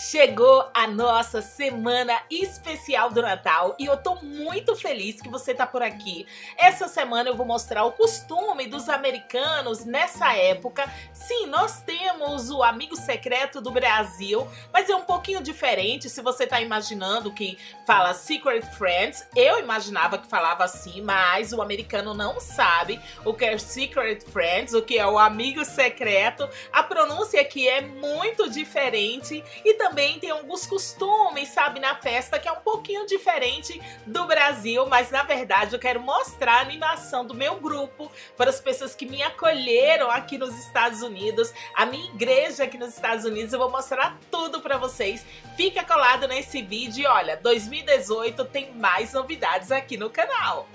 Chegou a nossa semana especial do Natal e eu tô muito feliz que você tá por aqui. Essa semana eu vou mostrar o costume dos americanos nessa época. Sim, nós temos o amigo secreto do Brasil, mas é um pouquinho diferente se você tá imaginando que fala Secret Friends. Eu imaginava que falava assim, mas o americano não sabe o que é Secret Friends, o que é o amigo secreto. A pronúncia aqui é muito diferente e também também tem alguns costumes, sabe, na festa que é um pouquinho diferente do Brasil, mas na verdade eu quero mostrar a animação do meu grupo para as pessoas que me acolheram aqui nos Estados Unidos, a minha igreja aqui nos Estados Unidos, eu vou mostrar tudo para vocês. Fica colado nesse vídeo e olha, 2018 tem mais novidades aqui no canal.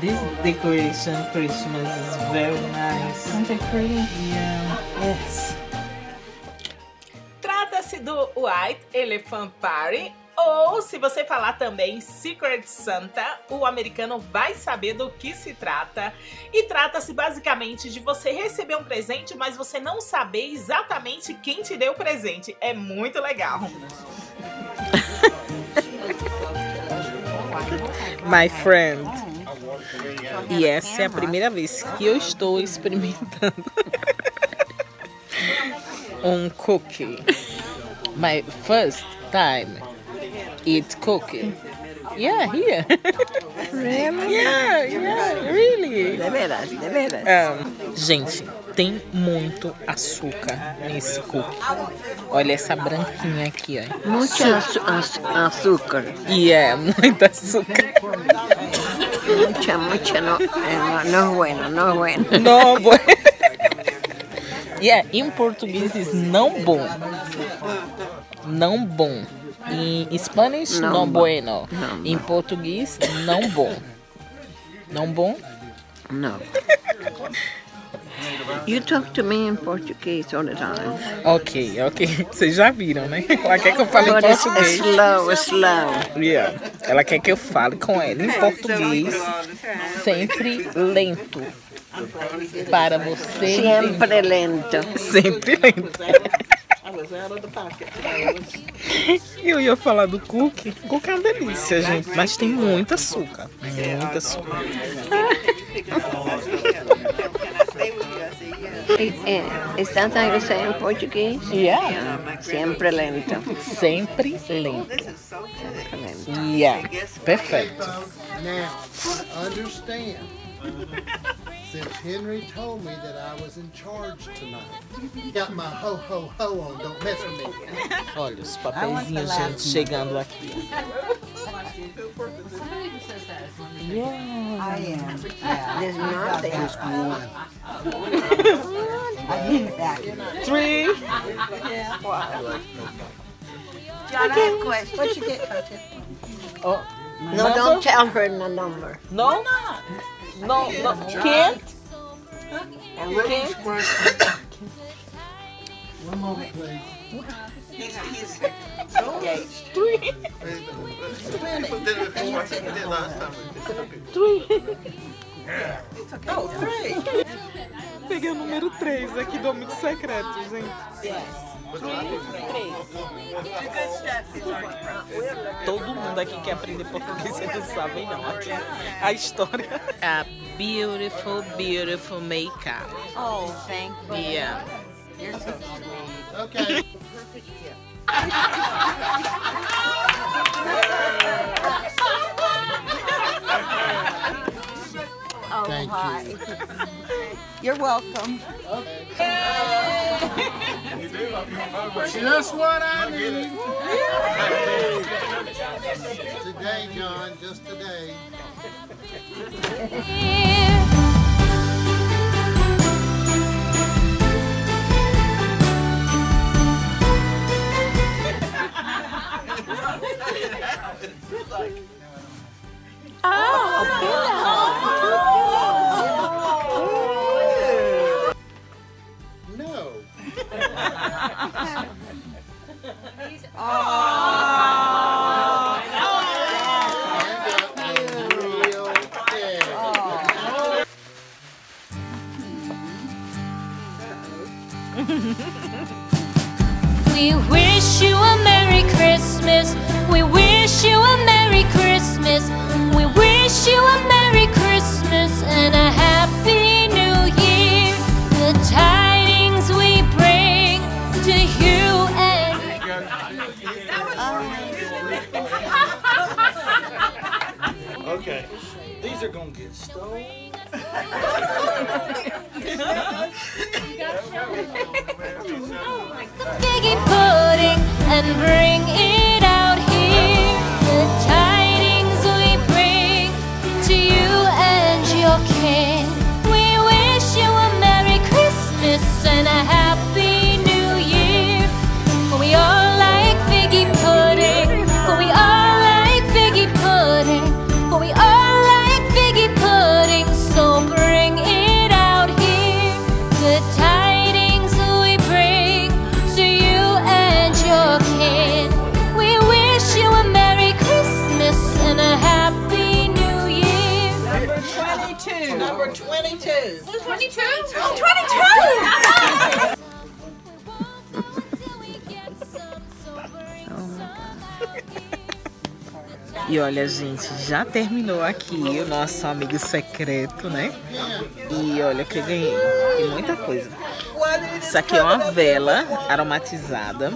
This decoration Christmas is very nice. Aren't they pretty? Yeah. Yes. Do White Elephant Party ou se você falar também Secret Santa, o americano vai saber do que se trata. E trata-se basicamente de você receber um presente, mas você não saber exatamente quem te deu o presente. É muito legal. My friend. E essa é a primeira vez que eu estou experimentando um cookie. My first time eat cookie. Yeah, here. Really? Yeah, yeah, really. De veras, de veras. Um, gente, tem muito açúcar nesse cookie. Olha essa branquinha aqui, ó. Az- azúcar. E é muito açúcar. Mucha, mucha, no, no, no es bueno, no es bueno. Não, bom. Yeah, em português diz não bom. Não bom. Em Spanish, Não não, bueno. Não Em português, não bom. Não bom? No. You talk to me in Portuguese all the time. Ok, ok. Vocês já viram, né? Ela quer que eu fale em But it's português. slow, slow. Yeah. Ela quer que eu fale com ela em português, sempre lento. Para você. Siempre lento. Sempre lento. Eu ia falar do cookie. Cookie é uma delícia, gente. Mas tem muito açúcar. Muito açúcar. Eh, eh, ¿Is that how you say in Portuguese? Yeah. Siempre lento. Sempre lento. Siempre lento. Yeah. Perfeito. Now, understand, since Henry told me that I was in charge tonight, got my ho ho ho on, don't mess with me. Olha os papeizinhos, gente, chegando aqui. Yeah, I am. Yeah. There's nothing. Three. John, I have a question. What you get, Coach? Oh, No, don't tell her my number. no. No, no, can't. Or One moment, please. He's, he's engaged. Three. Three. Oh, three. 3 aqui do Amigo Secreto, gente. Todo mundo aqui quer aprender português, vocês não sabem não. Aqui a história. A beautiful, beautiful makeup. Oh, thank you. Yeah. You're so sweet. Okay. Oh, Thank hi. you. You're welcome. Just what I need. Today, John, just today. Christmas and a Happy New Year. The tidings we bring to you and Okay, these are gonna get stolen. E olha, gente, já terminou aqui o nosso amigo secreto, né? E olha que eu ganhei. E muita coisa. Isso aqui é uma vela aromatizada.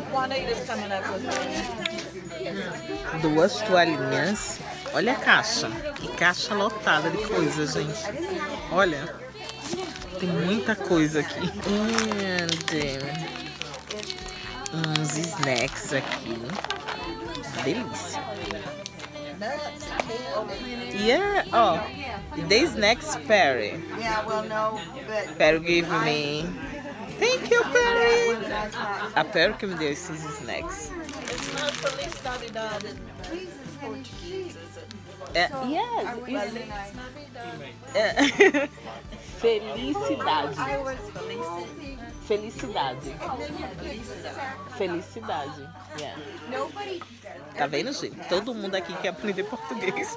Duas toalhinhas. Olha a caixa. Que caixa lotada de coisa, gente. Olha. Tem muita coisa aqui. And, uns snacks aqui. Delícia. Yeah, oh, the snacks Perry. Yeah, well, no, but Perry give me. Thank you, Perry. A Perry que me deu esses snacks. Uh, it's not Feliz Navidad. Portuguese, is it? Yes, felicidade. Felicidade. Felicidade. Yeah. Tá vendo, gente? Todo mundo aqui quer aprender português.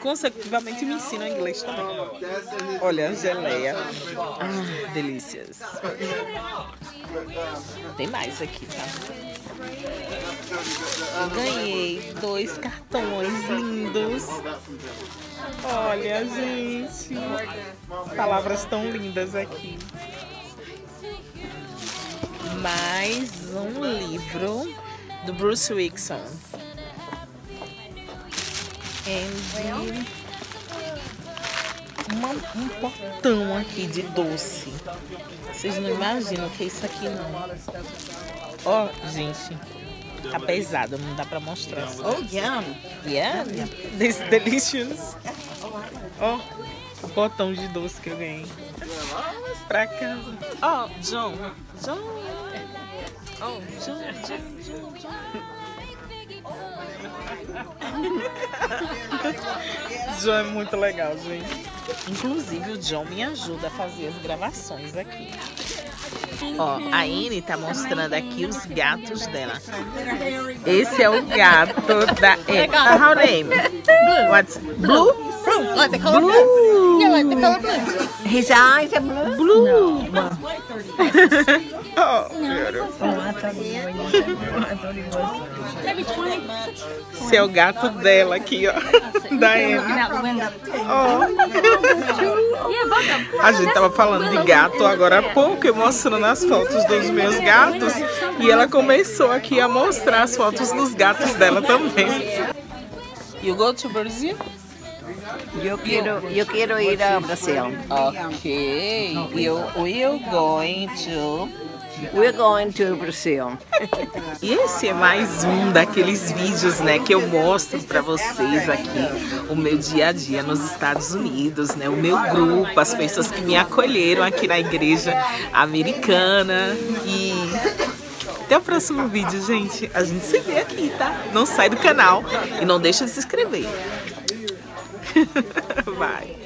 Consecutivamente me ensina inglês também. Olha a geleia. Ah, delícias. Tem mais aqui, tá? Eu ganhei dois cartões lindos. Olha, gente. Palavras tão lindas aqui. Mais um livro do Bruce Wixon. And uma, um potão aqui de doce. Vocês não imaginam o que é isso aqui, não. Ó, gente. Tá pesado, não dá pra mostrar. Assim. Oh, yum. Yeah, this delicious. Ó, o potão de doce que eu ganhei. Pra casa. Ó, John. John. Oh, John, John, John, John. John é muito legal, gente. Inclusive, o John me ajuda a fazer as gravações aqui. Ó, a Anne tá mostrando aqui os gatos dela. Esse é o gato da Anne. How name? What's blue? Like the color blue. Yeah, like the color blue. His eyes are blue. Blue. oh, Oh, É o gato dela aqui, ó. Da Anne. Ó. A gente tava falando de gato agora há pouco, eu mostrando as fotos dos meus gatos. E ela começou aqui a mostrar as fotos dos gatos dela também. You go to Brazil? Yo quiero, yo quiero ir a Brasil. Ok. You will going to. We're going to Brazil. E esse é mais um daqueles vídeos, né, que eu mostro pra vocês aqui o meu dia a dia nos Estados Unidos, né, o meu grupo, as pessoas que me acolheram aqui na igreja americana e até o próximo vídeo, gente. A gente se vê aqui, tá? Não sai do canal e não deixa de se inscrever. Vai.